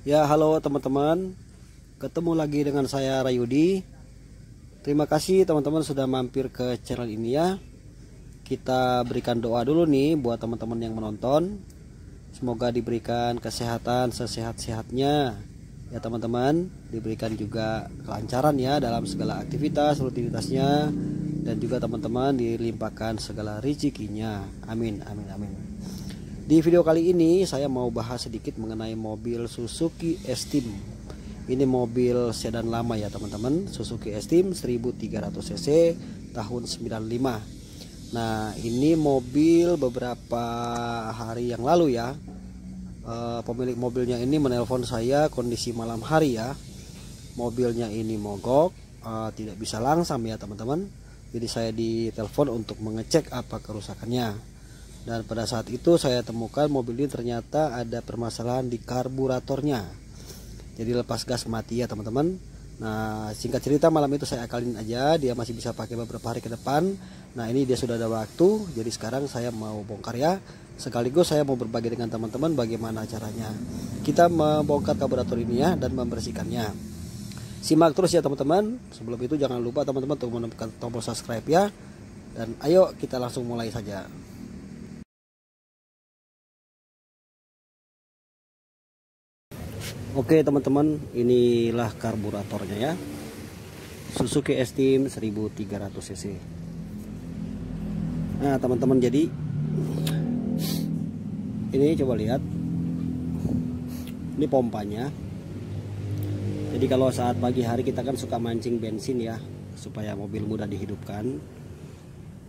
Ya halo teman-teman. Ketemu lagi dengan saya Rayudi. Terima kasih teman-teman sudah mampir ke channel ini ya. Kita berikan doa dulu nih buat teman-teman yang menonton. Semoga diberikan kesehatan sesehat-sehatnya. Ya teman-teman Diberikan juga kelancaran ya dalam segala aktivitas rutinitasnya. Dan juga teman-teman dilimpahkan segala rezekinya. Amin amin amin di video kali ini saya mau bahas sedikit mengenai mobil Suzuki Esteem. Ini mobil sedan lama ya teman-teman, Suzuki Esteem 1300cc tahun 95. Nah, ini mobil beberapa hari yang lalu ya. E, pemilik mobilnya ini menelpon saya kondisi malam hari ya. Mobilnya ini mogok, e, tidak bisa langsam ya teman-teman. Jadi saya ditelepon untuk mengecek apa kerusakannya dan pada saat itu saya temukan mobil ini ternyata ada permasalahan di karburatornya. Jadi lepas gas mati ya teman-teman. Nah singkat cerita malam itu saya akalin aja. Dia masih bisa pakai beberapa hari ke depan. Nah ini dia sudah ada waktu. Jadi sekarang saya mau bongkar ya. Sekaligus saya mau berbagi dengan teman-teman bagaimana caranya kita membongkar karburator ini ya dan membersihkannya. Simak terus ya teman-teman. Sebelum itu jangan lupa teman-teman untuk menemukan tombol subscribe ya. Dan ayo kita langsung mulai saja Oke teman-teman inilah karburatornya ya. Suzuki Esteem 1300 cc. Nah teman-teman jadi Ini coba lihat. Ini pompanya. Jadi kalau saat pagi hari kita kan suka mancing bensin ya Supaya mobil mudah dihidupkan.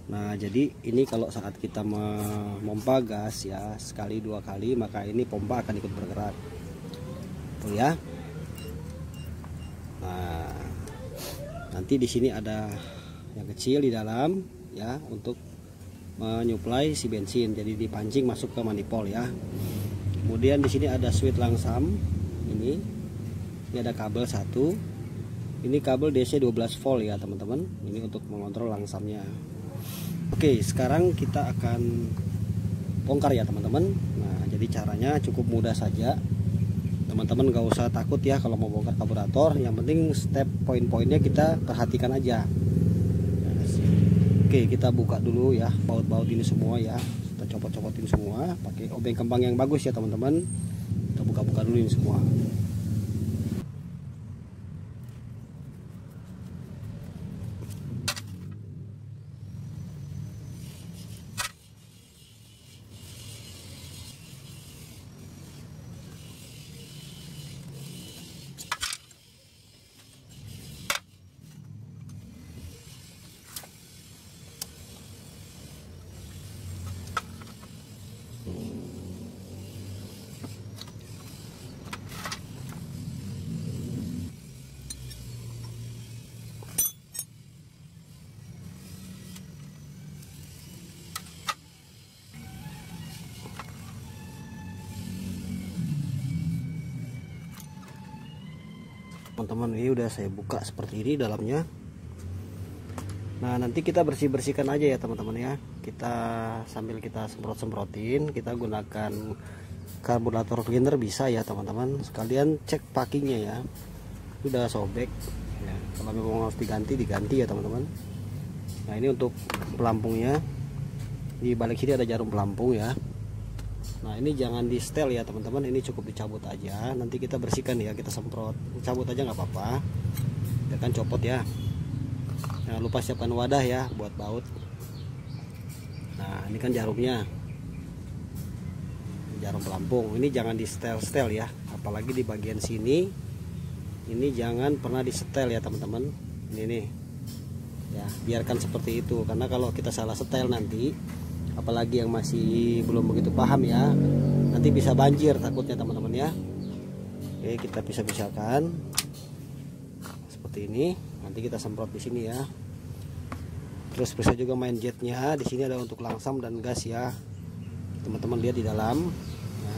Nah jadi ini kalau saat kita memompa gas ya Sekali dua kali maka ini pompa akan ikut bergerak tuh ya. Nah nanti di sini ada yang kecil di dalam ya untuk menyuplai si bensin. Jadi dipancing masuk ke manipol ya. Kemudian di sini ada switch langsam. Ini ini ada kabel satu. Ini kabel DC 12 volt ya teman-teman. Ini untuk mengontrol langsamnya. Oke sekarang kita akan bongkar ya teman-teman. Nah jadi caranya cukup mudah saja teman-teman gak usah takut ya kalau mau bongkar karburator. Yang penting step poin-poinnya kita perhatikan aja. Oke kita buka dulu ya baut-baut ini semua ya. Kita copot-copotin semua pakai obeng kembang yang bagus ya teman-teman. Kita buka-buka dulu ini semua teman-teman. Ini udah saya buka seperti ini dalamnya. Nah nanti kita bersih bersihkan aja ya teman-teman ya. Kita sambil kita semprot semprotin kita gunakan karburator cleaner bisa ya teman-teman. Sekalian cek packingnya ya. Udah sobek. Ya, kalau memang harus diganti diganti ya teman-teman. Nah ini untuk pelampungnya. Di balik sini ada jarum pelampung ya Nah ini jangan di setel ya teman-teman. Ini cukup dicabut aja. Nanti kita bersihkan ya Kita semprot. Cabut aja nggak apa-apa. Ya kan copot ya. Jangan lupa siapkan wadah ya Buat baut. Nah ini kan jarumnya. Jarum pelampung. Ini jangan di setel-setel ya. Apalagi di bagian sini. Ini jangan pernah di setel ya teman-teman. Ini nih. Ya biarkan seperti itu. Karena kalau kita salah setel nanti apalagi yang masih belum begitu paham ya. Nanti bisa banjir takutnya teman-teman ya. Oke kita bisa pisahkan seperti ini. Nanti kita semprot di sini ya. Terus bisa juga main jetnya. Di sini ada untuk langsam dan gas ya. Teman-teman lihat di dalam. Ya.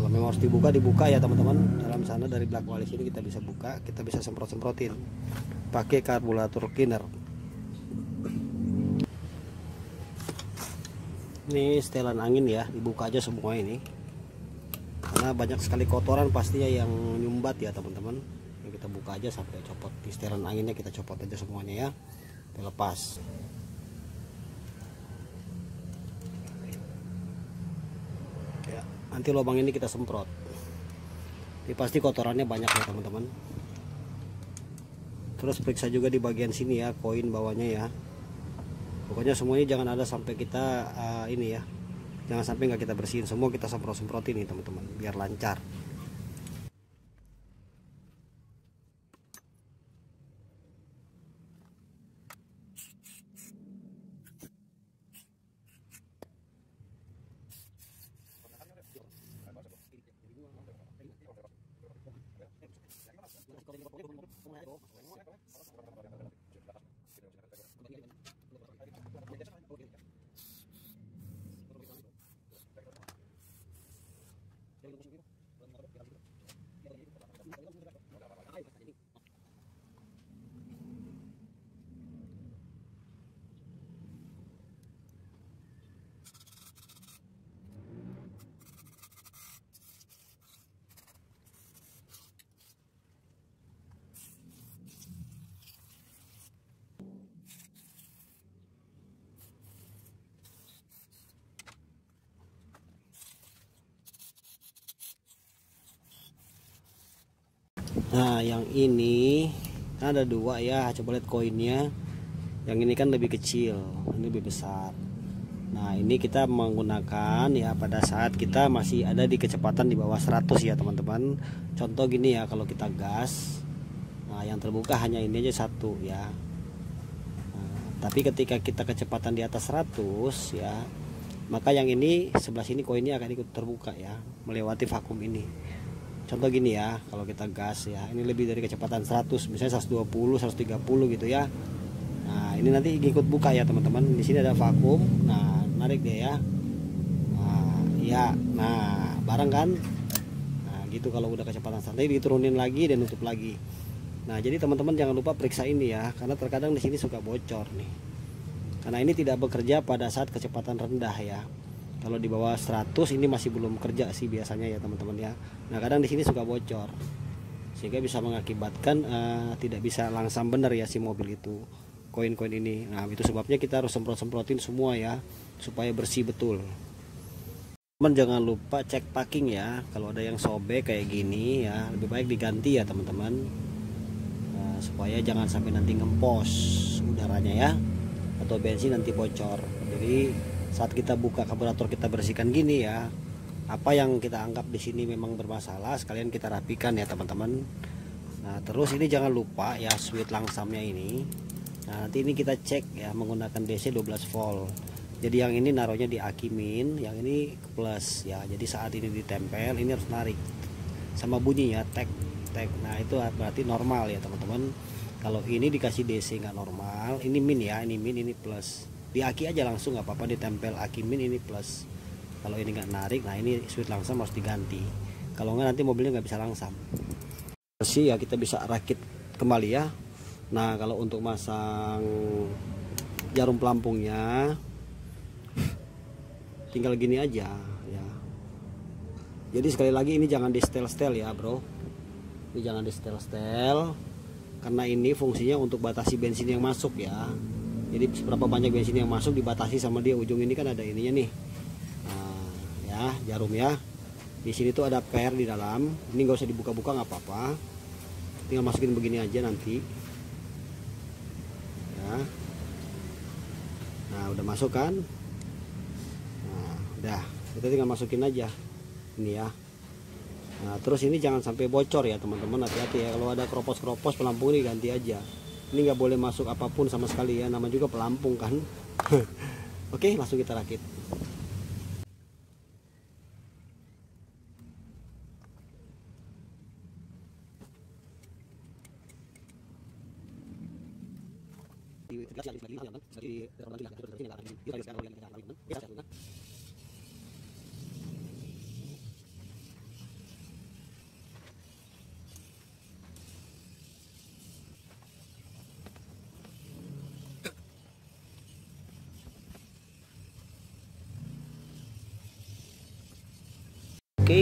kalau memang harus dibuka dibuka ya teman-teman. Dalam sana dari belakang walis ini kita bisa buka. Kita bisa semprot semprotin pakai karburator cleaner ini setelan angin ya dibuka aja semua ini. Karena banyak sekali kotoran pastinya yang nyumbat ya teman-teman. Kita buka aja sampai copot. Di setelan anginnya kita copot aja semuanya ya. Kita lepas. Ya nanti lubang ini kita semprot. Ini pasti kotorannya banyak ya teman-teman. Terus periksa juga di bagian sini ya koin bawahnya ya pokoknya semuanya jangan ada sampai kita uh, ini ya. Jangan sampai nggak kita bersihin semua kita semprot semprotin nih teman-teman biar lancar Nah yang ini kan ada dua ya. Coba lihat koinnya. Yang ini kan lebih kecil ini lebih besar. Nah ini kita menggunakan ya pada saat kita masih ada di kecepatan di bawah 100 ya teman-teman. Contoh gini ya kalau kita gas Nah yang terbuka hanya ini aja satu ya. Nah, Tapi ketika kita kecepatan di atas 100 ya Maka yang ini sebelah sini koinnya akan ikut terbuka ya Melewati vakum ini contoh gini ya kalau kita gas ya ini lebih dari kecepatan 100 misalnya 120 130 gitu ya. Nah ini nanti ikut buka ya teman-teman. Di sini ada vakum. Nah narik dia ya. Nah ya nah barang kan? Nah gitu kalau udah kecepatan santai diturunin lagi dan tutup lagi. Nah jadi teman-teman jangan lupa periksa ini ya karena terkadang di sini suka bocor nih. Karena ini tidak bekerja pada saat kecepatan rendah ya kalau di bawah 100 ini masih belum kerja sih biasanya ya teman-teman ya. Nah kadang di sini suka bocor. Sehingga bisa mengakibatkan uh, tidak bisa langsam benar ya si mobil itu koin-koin ini. Nah itu sebabnya kita harus semprot-semprotin semua ya supaya bersih betul. Teman jangan lupa cek packing ya. Kalau ada yang sobek kayak gini ya lebih baik diganti ya teman-teman. Nah, supaya jangan sampai nanti ngempos udaranya ya atau bensin nanti bocor. Jadi saat kita buka karburator kita bersihkan gini ya apa yang kita anggap di sini memang bermasalah sekalian kita rapikan ya teman-teman. Nah terus ini jangan lupa ya switch langsamnya ini. Nah nanti ini kita cek ya menggunakan DC 12 volt. Jadi yang ini naruhnya di akimin yang ini plus ya. Jadi saat ini ditempel ini harus narik sama bunyi ya tek tek. Nah itu berarti normal ya teman-teman. Kalau ini dikasih DC nggak normal ini min ya ini min ini plus di aki aja langsung nggak apa-apa ditempel aki min ini plus. Kalau ini nggak narik nah ini switch langsam harus diganti. Kalau nggak nanti mobilnya nggak bisa langsam. Bersih ya kita bisa rakit kembali ya. Nah kalau untuk masang jarum pelampungnya tinggal gini aja ya. Jadi sekali lagi ini jangan di setel-setel ya bro. Ini jangan di setel-setel karena ini fungsinya untuk batasi bensin yang masuk ya jadi seberapa banyak bensin yang masuk dibatasi sama dia. Ujung ini kan ada ininya nih. Nah, ya jarum ya. Di sini tuh ada per di dalam. Ini nggak usah dibuka-buka nggak apa-apa. Tinggal masukin begini aja nanti. Ya. Nah udah masuk kan? Nah udah. Kita tinggal masukin aja. Ini ya. Nah terus ini jangan sampai bocor ya teman-teman. Hati-hati ya. Kalau ada keropos-keropos pelampung ini ganti aja ini nggak boleh masuk apa pun sama sekali ya nama juga pelampung kan oke langsung kita rakit di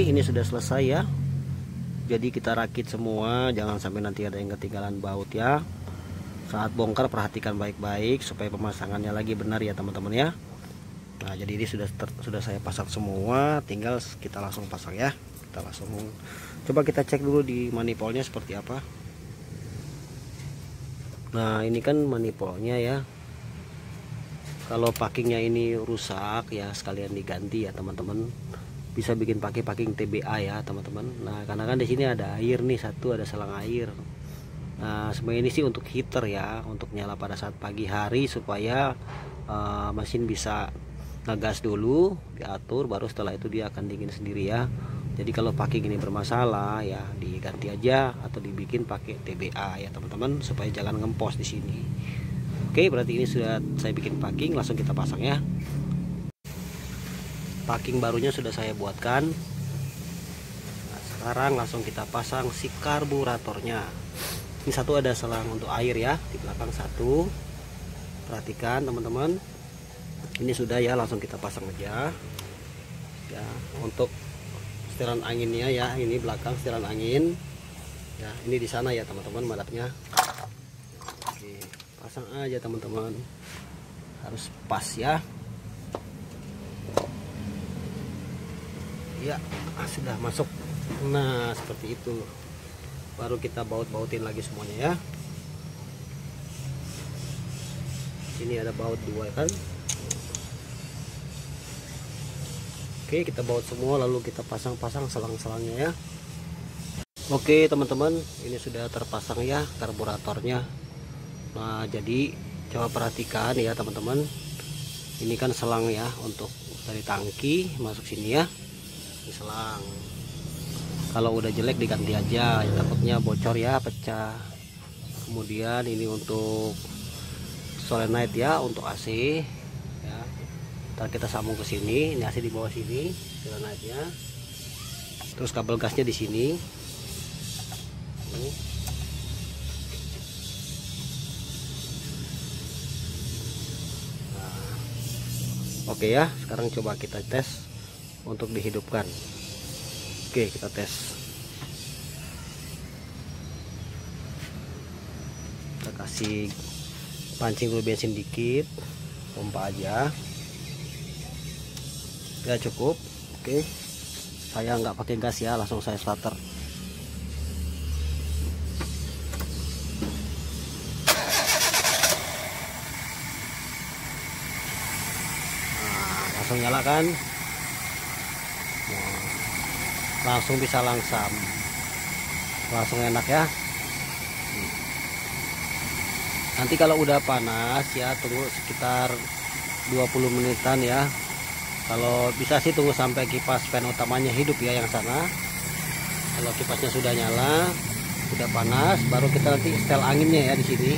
ini sudah selesai ya. Jadi kita rakit semua jangan sampai nanti ada yang ketinggalan baut ya. Saat bongkar perhatikan baik-baik supaya pemasangannya lagi benar ya teman-teman ya. Nah jadi ini sudah ter, sudah saya pasang semua tinggal kita langsung pasang ya. Kita langsung coba kita cek dulu di manifolnya seperti apa. Nah ini kan manifolnya ya. Kalau packingnya ini rusak ya sekalian diganti ya teman-teman bisa bikin pakai packing TBA ya teman-teman. Nah karena kan di sini ada air nih satu ada selang air. Nah sebenarnya ini sih untuk heater ya untuk nyala pada saat pagi hari supaya uh, mesin bisa ngegas dulu diatur baru setelah itu dia akan dingin sendiri ya. Jadi kalau packing ini bermasalah ya diganti aja atau dibikin pakai TBA ya teman-teman supaya jangan ngempos di sini. Oke berarti ini sudah saya bikin packing langsung kita pasang ya packing barunya sudah saya buatkan. Nah, sekarang langsung kita pasang si karburatornya. Ini satu ada selang untuk air ya di belakang satu. Perhatikan teman-teman. Ini sudah ya langsung kita pasang aja. Ya untuk setelan anginnya ya ini belakang setelan angin. Ya ini di sana ya teman-teman madapnya. Pasang aja teman-teman. Harus pas ya ya sudah masuk. Nah seperti itu. Baru kita baut-bautin lagi semuanya ya. Ini ada baut dua kan? Oke kita baut semua lalu kita pasang-pasang selang-selangnya ya. Oke teman-teman ini sudah terpasang ya karburatornya. Nah jadi coba perhatikan ya teman-teman. Ini kan selang ya untuk dari tangki masuk sini ya selang. Kalau udah jelek diganti aja ya, takutnya bocor ya pecah. Kemudian ini untuk solenoid ya untuk AC ya. Ntar kita sambung ke sini ini AC di bawah sini solenoidnya terus kabel gasnya di sini. Nah, oke ya sekarang coba kita tes untuk dihidupkan. Oke kita tes. Kita kasih pancing dulu bensin dikit pompa aja. Ya cukup. Oke. Saya nggak pakai gas ya langsung saya starter. Nah, langsung nyalakan langsung bisa langsam. Langsung enak ya. Nanti kalau udah panas ya tunggu sekitar 20 menitan ya. Kalau bisa sih tunggu sampai kipas fan utamanya hidup ya yang sana. Kalau kipasnya sudah nyala sudah panas baru kita nanti setel anginnya ya di sini.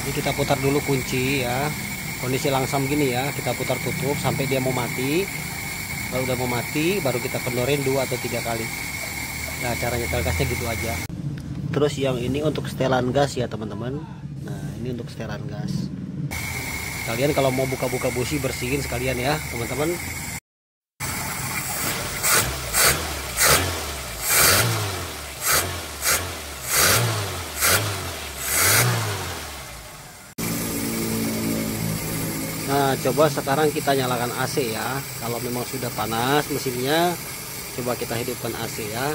Jadi kita putar dulu kunci ya. Kondisi langsam gini ya kita putar tutup sampai dia mau mati kalau udah mau mati baru kita kendorin dua atau tiga kali. Nah cara nyetel gitu aja. Terus yang ini untuk setelan gas ya teman-teman. Nah ini untuk setelan gas. Kalian kalau mau buka-buka busi bersihin sekalian ya teman-teman Nah coba sekarang kita nyalakan AC ya. Kalau memang sudah panas mesinnya Coba kita hidupkan AC ya.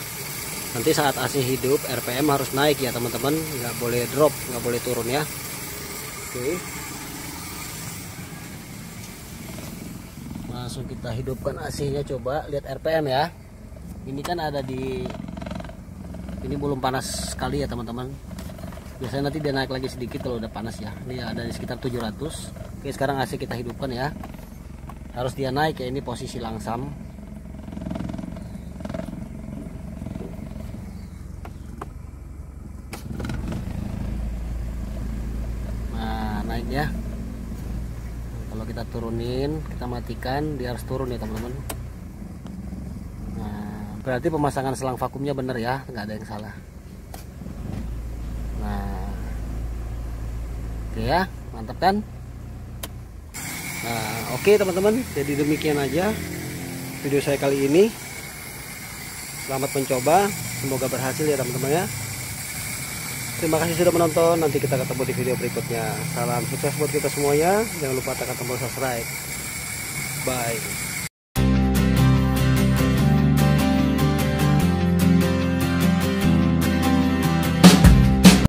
Nanti saat AC hidup RPM harus naik ya teman-teman. Nggak boleh drop nggak boleh turun ya. Oke. Langsung kita hidupkan AC nya coba Lihat RPM ya. Ini kan ada di Ini belum panas sekali ya teman-teman. Biasanya nanti dia naik lagi sedikit kalau udah panas ya. Ini ada di sekitar 700 oke sekarang AC kita hidupkan ya. Harus dia naik ya ini posisi langsam. Nah naik ya. Kalau kita turunin kita matikan dia harus turun ya teman-teman. Nah berarti pemasangan selang vakumnya bener ya nggak ada yang salah. Oke ya, mantap kan? Nah, oke okay, teman-teman, jadi demikian aja video saya kali ini. Selamat mencoba, semoga berhasil ya teman-teman ya. Terima kasih sudah menonton. Nanti kita ketemu di video berikutnya. Salam sukses buat kita semuanya. Jangan lupa tekan tombol subscribe. Bye.